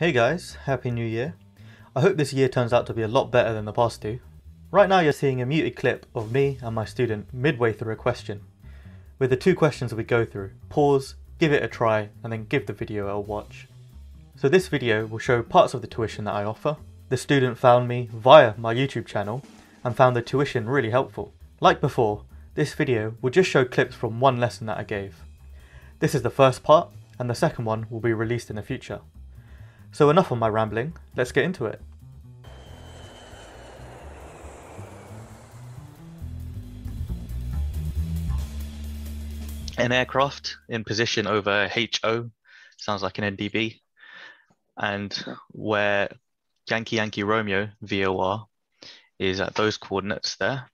Hey guys, Happy New Year. I hope this year turns out to be a lot better than the past two. Right now you're seeing a muted clip of me and my student midway through a question. With the two questions we go through, pause, give it a try, and then give the video a watch. So this video will show parts of the tuition that I offer. The student found me via my YouTube channel and found the tuition really helpful. Like before, this video will just show clips from one lesson that I gave. This is the first part, and the second one will be released in the future. So enough of my rambling, let's get into it. An aircraft in position over HO, sounds like an NDB, and where Yankee Yankee Romeo VOR is at those coordinates there,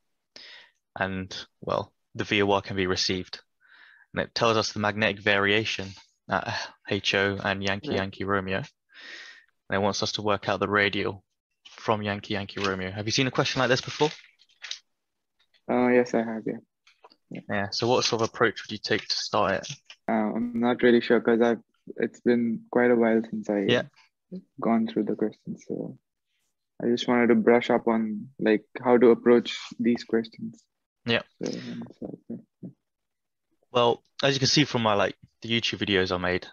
and well, the VOR can be received. And it tells us the magnetic variation at HO and Yankee Yeah. Yankee Romeo. And it wants us to work out the radial from Yankee Yankee Romeo. Have you seen a question like this before? Uh, yes, I have. Yeah. Yeah. So what sort of approach would you take to start it? Uh, I'm not really sure because I've it's been quite a while since I Yeah. gone through the questions. So I just wanted to brush up on like how to approach these questions. Yeah. So, yeah. Well, as you can see from my like the YouTube videos I made,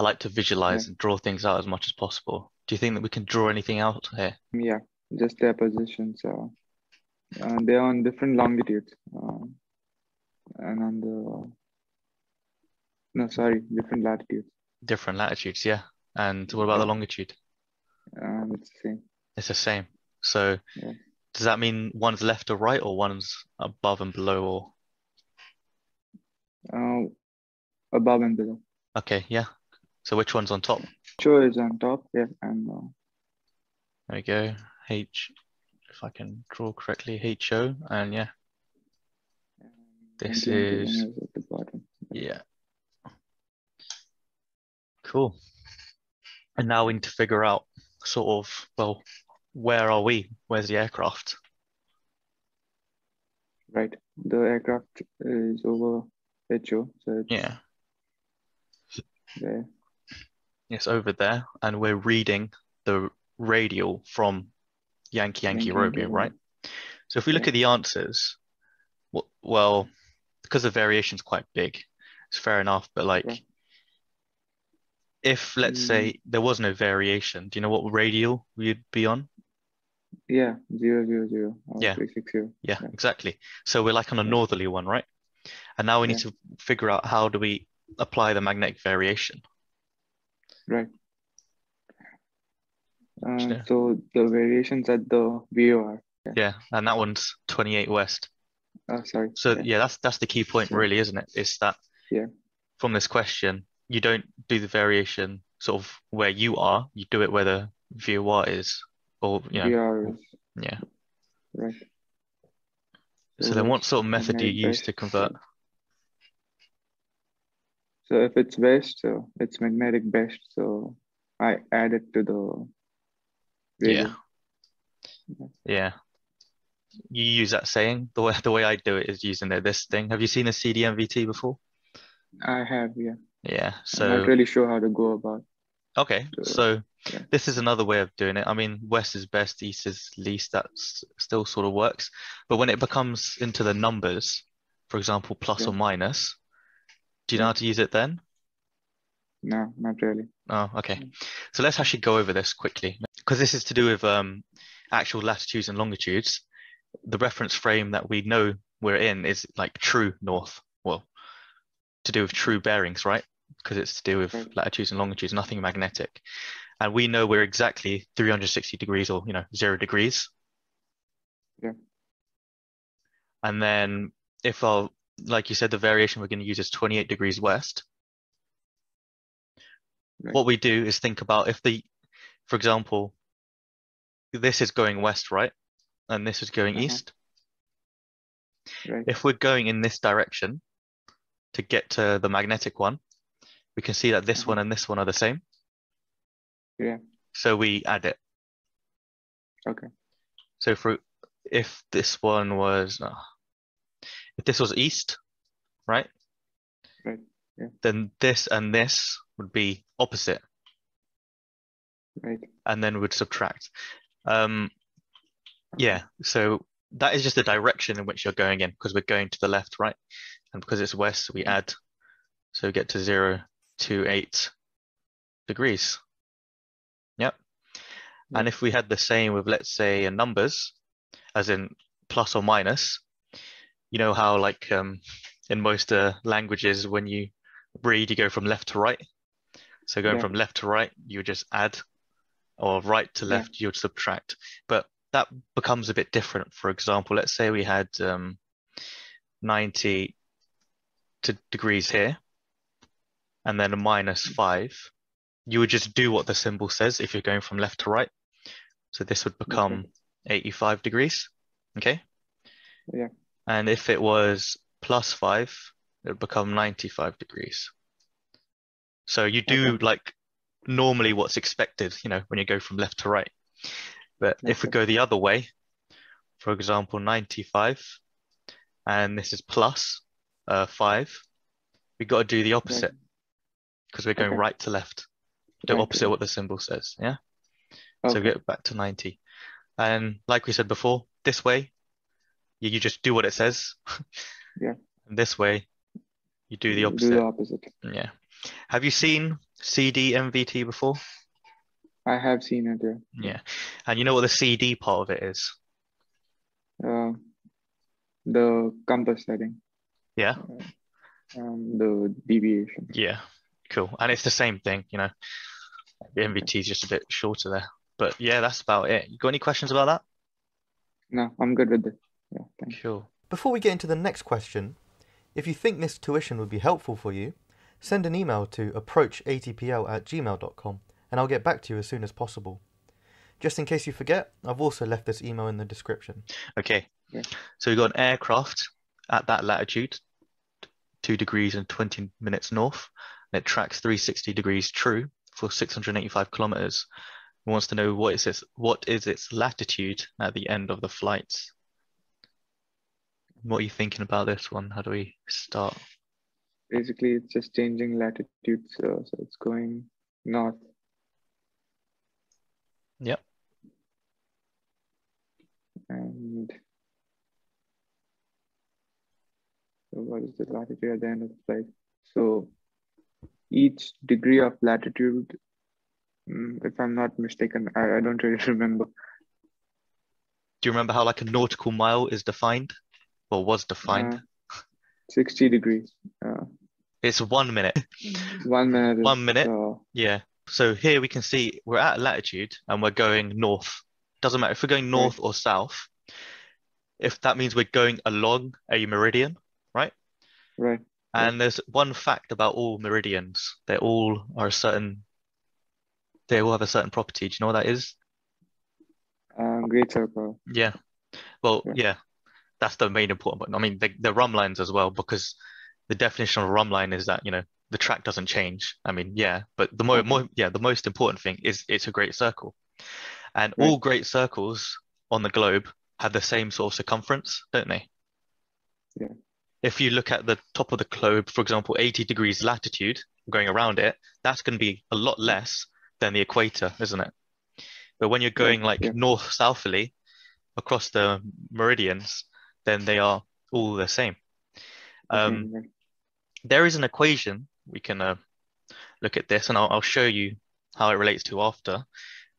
I like to visualize and draw things out as much as possible. Do you think that we can draw anything out here? Yeah, just their positions. Uh, uh, they're on different longitudes. Um, and on the no, sorry, different latitudes. Different latitudes, yeah. And what about the longitude? Um, it's the same. It's the same. So Yeah. does that mean one's left or right or one's above and below or Uh, above and below. okay, yeah. So which one's on top? Cho is on top. Yeah, and uh, There we go. H if I can draw correctly, HO and yeah, This is- at the bottom. yeah. Cool. And now we need to figure out sort of, well, where are we? Where's the aircraft? Right. The aircraft is over HO, so it's Yeah. there. Yes, over there. And we're reading the radial from Yankee Yankee Yankee, Romeo, Yankee, right? So if we look Yeah. at the answers, well, because the variation's quite big, it's fair enough. But like, Yeah. if let's mm-hmm. say there was no variation, do you know what radial we'd be on? Yeah, zero zero zero. Oh, yeah. six zero. Yeah, Yeah. exactly. So we're like on a northerly one, right? And now we need to figure out how do we apply the magnetic variation. Right. Uh, Yeah. so the variations at the VOR. Yeah, and that one's 28 west. Oh, sorry. So yeah. yeah, that's that's the key point Yeah. really, isn't it? it? Is that Yeah. from this question, you don't do the variation sort of where you are, you do it where the VOR is, or you know, yeah. right. So then what sort of method do you use to convert? So if it's west, so it's magnetic best. So I add it to the Yeah. Yeah. You use that saying. The way the way I do it is using the, this thing. Have you seen a CDMVT before? I have, yeah. Yeah. So I'm not really sure how to go about. Okay, So, so yeah. this is another way of doing it. I mean, west is best, east is least. That still sort of works. But when it becomes into the numbers, for example, plus Yeah. or minus, do you know how to use it then? No, not really. Oh, okay. So let's actually go over this quickly because this is to do with um, actual latitudes and longitudes. The reference frame that we know we're in is like true north. Well, to do with true bearings, right? Because it's to do with Right. latitudes and longitudes, nothing magnetic. And we know we're exactly 360 degrees or, you know, zero degrees. Yeah. And then if our, like you said, the variation we're going to use is 28 degrees west. Right. What we do is think about if the, for example, this is going west, right? And this is going Uh-huh. east. Right. If we're going in this direction to get to the magnetic one, we can see that this Uh-huh. one and this one are the same. Yeah. So we add it. Okay. So for if this one was, uh, if this was east, right? Right, yeah. Then this and this would be opposite. Right. and then we'd subtract. Um, yeah, so that is just the direction in which you're going in because we're going to the left, right? And because it's west, we add. So we get to zero to eight degrees. Yep. And if we had the same with, let's say, in numbers, as in plus or minus, you know how like um, in most uh, languages, when you read, you go from left to right. So going Yeah. from left to right, you would just add, or right to Yeah. left, you would subtract. But that becomes a bit different. For example, let's say we had um, 90 to degrees here, and then a minus five. You would just do what the symbol says if you're going from left to right. So this would become 85 degrees. Okay. Yeah. And if it was plus five, it would become 95 degrees. So you do Okay. like normally what's expected, you know, when you go from left to right. But if we go the other way, for example, 95, and this is plus uh, five, we got to do the opposite because we're going Okay. right to left. The Right opposite what the symbol says. Yeah. So Okay. get back to 90. And like we said before, this way, you, you just do what it says. Yeah. And this way, you do the opposite. Do the opposite. Yeah. Have you seen CD MVT before? I have seen it. Yeah. Yeah. And you know what the CD part of it is? Uh, the compass setting. Yeah. Um, the deviation. Yeah. Cool. And it's the same thing, you know. The MVT is just a bit shorter there. But yeah, that's about it. You got any questions about that? No, I'm good with it. Yeah, thanks. Cool. Before we get into the next question, if you think this tuition would be helpful for you, send an email to approachatpl at gmail.com and I'll get back to you as soon as possible. Just in case you forget, I've also left this email in the description. Okay. Yeah. So we've got an aircraft at that latitude, two degrees and 20 minutes north, and it tracks 360 degrees true for 685 kilometers. It wants to know what is its what is its latitude at the end of the flight. What are you thinking about this one? How do we start? Basically, it's just changing latitudes, so, so it's going north. Yep. And so what is the latitude at the end of the flight? So each degree of latitude, mm, if I'm not mistaken, I, I don't really remember. Do you remember how like a nautical mile is defined? Or was defined? Uh, 60 degrees. Uh, It's one minute. one minute. is, One minute? uh, Yeah. So here we can see we're at latitude and we're going north. Doesn't matter if we're going north or south. If that means we're going along a meridian, right. Right. And there's one fact about all meridians. They all are a certain, they all have a certain property. Do you know what that is? Um, great circle. Yeah. Well, Yeah. yeah, that's the main important one. I mean, the, the rhumb lines as well, because the definition of a rhumb line is that, you know, the track doesn't change. I mean, yeah, but the more, Okay. Mm-hmm. more, yeah, the most important thing is it's a great circle. And Right. all great circles on the globe have the same sort of circumference, don't they? Yeah. If you look at the top of the globe, for example, 80 degrees latitude, going around it, that's going to be a lot less than the equator, isn't it? But when you're going like yeah. north southerly across the meridians, then they are all the same. Um, Okay, there is an equation we can uh, look at this, and I'll, I'll show you how it relates to after.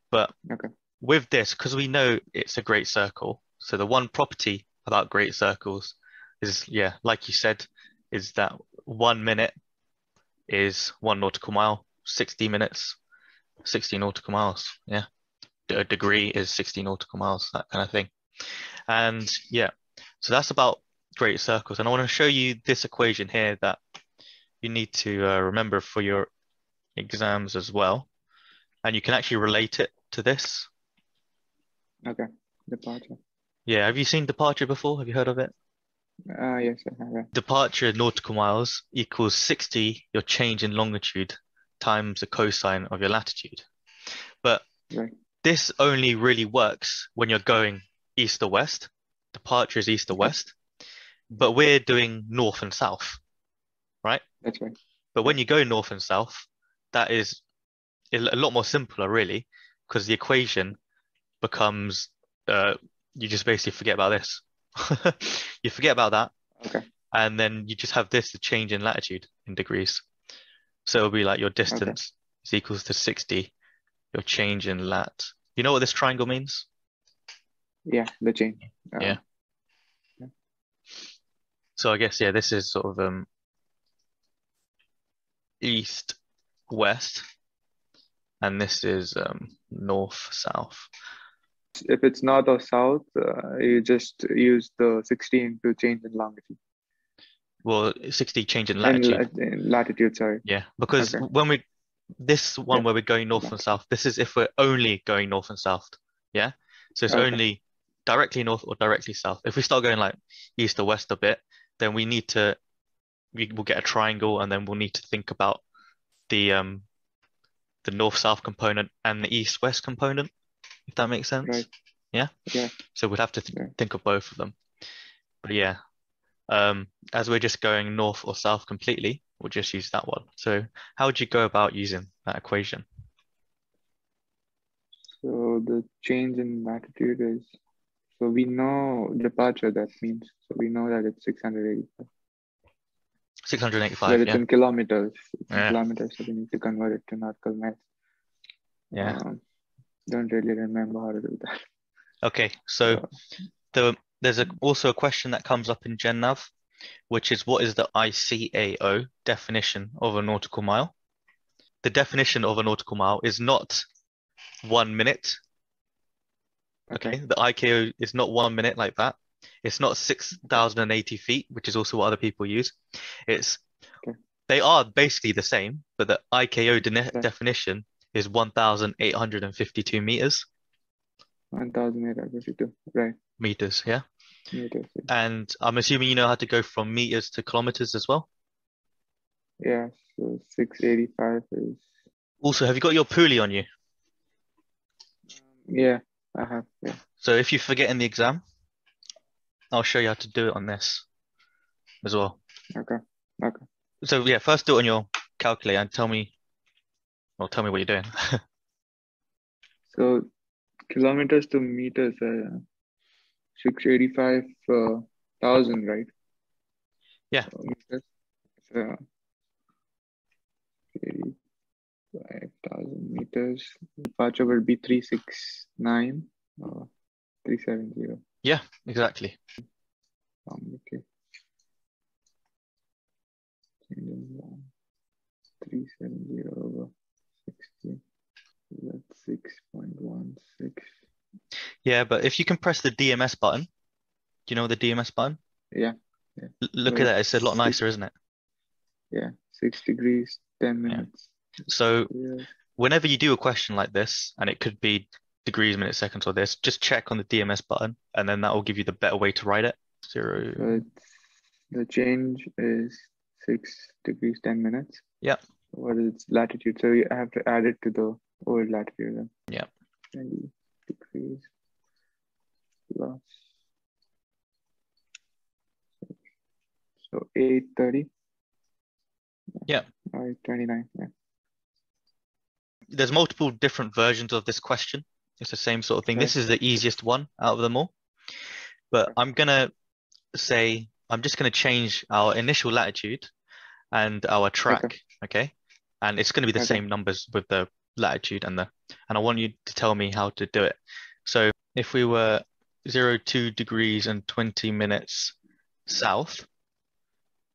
But Okay. with this, because we know it's a great circle, so the one property about great circles is, yeah, like you said, is that one minute is one nautical mile, 60 minutes, 60 nautical miles. Yeah. A degree is 60 nautical miles, that kind of thing. And yeah, so that's about great circles. And I want to show you this equation here that you need to uh, remember for your exams as well. And you can actually relate it to this. Okay. Departure. Yeah, have you seen departure before? Have you heard of it? Uh, yes, I have. Departure nautical miles equals 60, your change in longitude, times the cosine of your latitude. But Right. this only really works when you're going east or west. Departure is east or west. But we're doing north and south. Right? That's right. But when you go north and south, that is a lot more simpler, really, because the equation becomes uh, you just basically forget about this. you forget about that, Okay. and then you just have this the change in latitude in degrees. So it'll be like your distance is equals to 60, your change in lat. You know what this triangle means? Yeah, the chain. Uh, Yeah. So I guess yeah, this is sort of um east west, and this is um north south. If it's north or south, uh, you just use the 16 to change in longitude. Well, 60 change in latitude. lat- in latitude, sorry. Yeah, because Okay. when we this one Yeah. where we're going north Yeah. and south, this is if we're only going north and south. Yeah. So it's Okay. only directly north or directly south. If we start going like east or west a bit, then we need to we will get a triangle and then we'll need to think about the um the north-south component and the east-west component, if that makes sense. Right. Yeah. Yeah. So we'd have to th Yeah. think of both of them. But yeah, um, as we're just going north or south completely, we'll just use that one. So how would you go about using that equation? So the change in latitude is, so we know departure that means, so we know that it's 685. 685, But it's yeah. in kilometers. It's in Yeah. kilometers, so we need to convert it to nautical miles. Yeah. Um, don't really remember how to do that. Okay, so the there's a, also a question that comes up in GenNav, which is what is the ICAO definition of a nautical mile? The definition of a nautical mile is not one minute. Okay, the ICAO is not one minute like that. It's not 6,080 feet, which is also what other people use. It's Okay. they are basically the same, but the ICAO de- Okay. definition is 1,852 meters. 1,852, right, Meters, yeah. meters. yeah. And I'm assuming you know how to go from meters to kilometers as well. Yeah, so 685 is, Also, have you got your Pooley on you? yeah, uh-huh, yeah. So if you forget in the exam, I'll show you how to do it on this as well. Okay. Okay. So yeah, first do it on your calculator and tell me well tell me what you're doing. so kilometers to meters uh, six eighty-five uh, thousand, uh, right? Yeah. So, meters, uh, 5,000 meters. Departure will be 369 or uh, 370. Yeah, exactly. Um, okay. 370 over 60. That's 6.16. Yeah, but if you can press the DMS button, do you know the DMS button? Yeah. yeah. Look so at that. It's a lot nicer, is isn't it? Yeah, six degrees, 10 minutes. Yeah. So Yeah. whenever you do a question like this, and it could be degrees, minutes, seconds, or this, just check on the DMS button, and then that will give you the better way to write it. Zero. So the change is 6 degrees, 10 minutes. Yeah. What is its latitude? So you have to add it to the old latitude then. Yeah. 20 degrees plus. So 830. Yeah. Or 29. Yeah. There's multiple different versions of this question. It's the same sort of thing. This is the easiest one out of them all. But I'm gonna say I'm just gonna change our initial latitude and our track, okay? And it's gonna be the Okay. same numbers with the latitude and the and I want you to tell me how to do it. So if we were zero two degrees and 20 minutes south,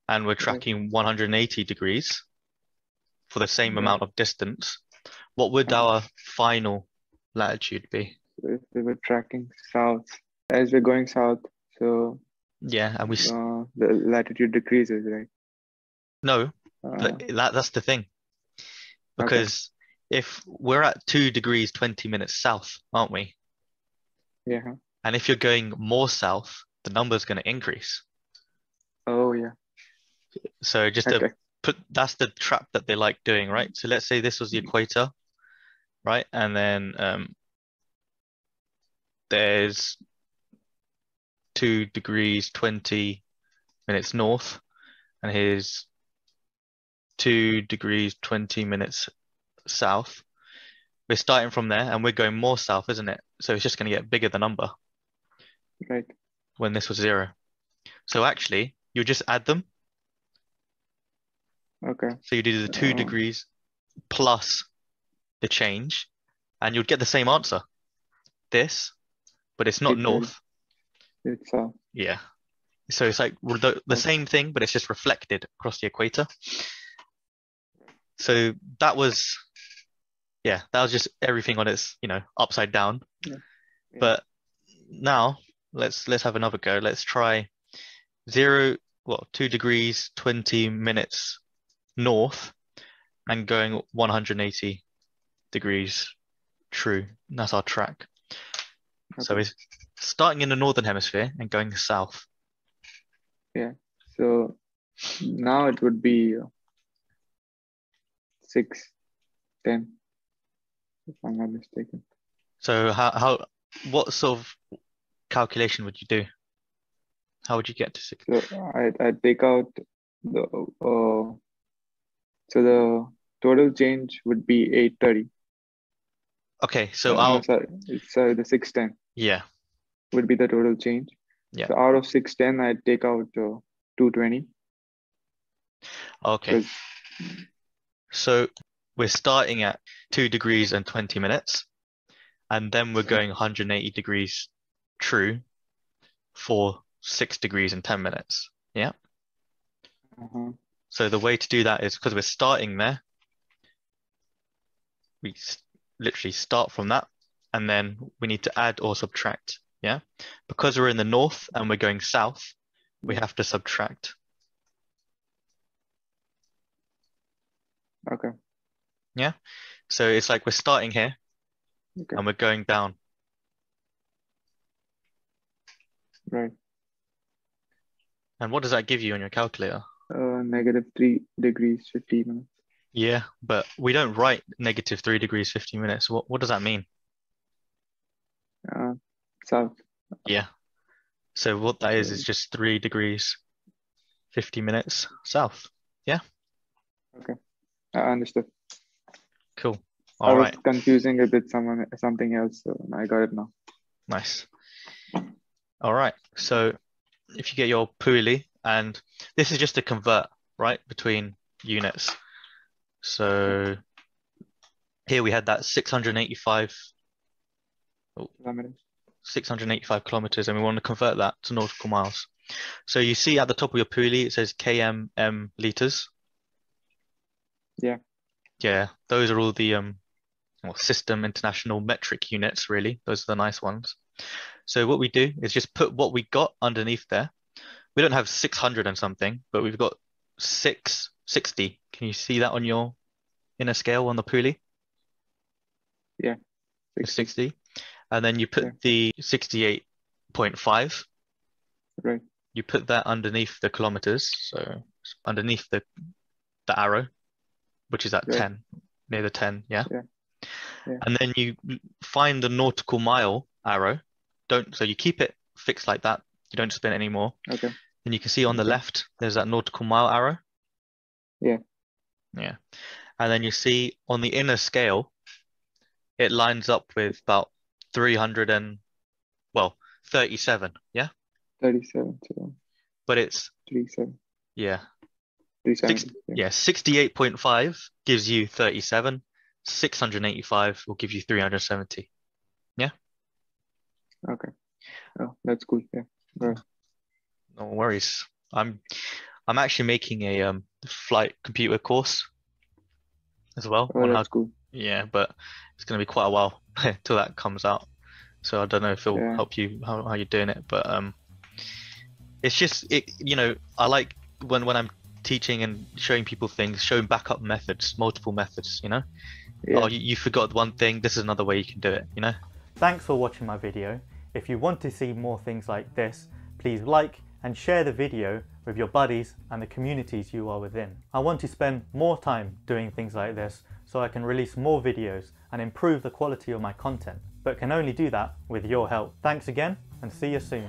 and we're mm-hmm. tracking 180 degrees for the same Yeah. amount of distance, what would our final latitude be? If we were tracking south, as we're going south, so Yeah, and we uh, the latitude decreases, right? no, Uh, that that's the thing. Because if we're at two degrees 20 minutes south, aren't we? yeah. And if you're going more south, the number's going to increase. Oh, yeah. So just to put that's the trap that they like doing, right? So let's say this was the equator, right? And then um, there's two degrees 20 minutes north, and here's two degrees 20 minutes south. we're starting from there and we're going more south, isn't it? So it's just going to get bigger the number Right. when this was zero. So actually, you just add them. Okay. So you do the two Oh. degrees plus the change, and you'd get the same answer. This, but it's not Okay. north. It's uh, Yeah. So it's like the, the same thing, but it's just reflected across the equator. So that was, yeah, that was just everything on its, you know, upside down. Yeah. Yeah. But now let's let's have another go. Let's try zero, well, two degrees, 20 minutes north and going 180 degrees true. That's our track. So it's starting in the northern hemisphere and going south. Yeah. So now it would be six, ten, if I'm not mistaken. So how how what sort of calculation would you do? How would you get to six? So I I take out the uh, so the total change would be eight thirty. Okay, so no, I'll sorry, it's sorry the six ten yeah, would be the total change. Yeah. So out of six ten, I take out uh, two twenty okay. So we're starting at two degrees and 20 minutes, and then we're going 180 degrees true for six degrees and 10 minutes. Yeah. uh So the way to do that is because we're starting there, we literally start from that, and then we need to add or subtract. Yeah. Because we're in the north and we're going south, we have to subtract. okay Yeah, So it's like we're starting here okay and we're going down. right. And what does that give you on your calculator? Uh, negative three degrees fifty minutes. Yeah, but we don't write negative three degrees 50 minutes. What what does that mean? Uh, south. Yeah. So what that is is just three degrees 50 minutes south. Yeah. Okay. I understood. Cool. I All was right. confusing it with someone something else, so I got it now. Nice. All right. So if you get your Pooley, and this is just to convert, right, between units. So here we had that 685, Kilometers. 685 kilometers, and we want to convert that to nautical miles. So you see at the top of your Pooley, it says kmm liters. Yeah. Yeah, those are all the um, well, system international metric units, really. Those are the nice ones. So what we do is just put what we got underneath there. We don't have 600 and something, but we've got 660. Can you see that on your inner scale on the Pooley? Yeah. 60. And then you put Yeah. the 68.5. Right. You put that underneath the kilometers, so underneath the the arrow, which is at Right. 10, near the 10, yeah? Yeah. Yeah. And then you find the nautical mile arrow. Don't so you keep it fixed like that. You don't spin it anymore. Okay. And you can see on the left, there's that nautical mile arrow. Yeah. Yeah. And then you see on the inner scale, it lines up with about 300 and, well, 37. Yeah. Thirty-seven. So But it's, three-seven. yeah. Three-seven. Six- Yeah. Yeah. 68.5 gives you 37. 685 will give you 370. Yeah. Okay. Oh, that's cool. Yeah. No worries. I'm, I'm actually making a um flight computer course as well Oh, on how cool. Yeah, but it's going to be quite a while till that comes out. So I don't know if it'll Yeah. help you how, how you're doing it, but um, it's just it. You know, I like when when I'm teaching and showing people things, showing backup methods, multiple methods. You know, Yeah. oh, you, you forgot one thing. This is another way you can do it. You know. Thanks for watching my video. If you want to see more things like this, please like and share the video with your buddies and the communities you are within. I want to spend more time doing things like this so I can release more videos and improve the quality of my content, but can only do that with your help. Thanks again and see you soon.